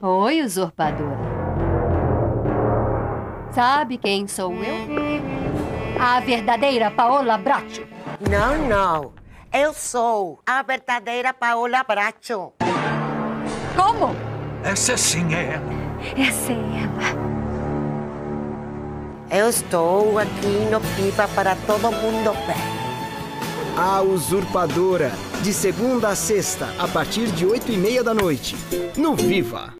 Oi, usurpadora. Sabe quem sou eu? A verdadeira Paola Bracho. Não, não. Eu sou a verdadeira Paola Bracho. Como? Essa sim é ela. Essa é ela. Eu estou aqui no Pipa para todo mundo ver. A Usurpadora, de segunda a sexta, a partir de oito e meia da noite. No Viva!